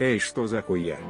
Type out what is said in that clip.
Estos acolher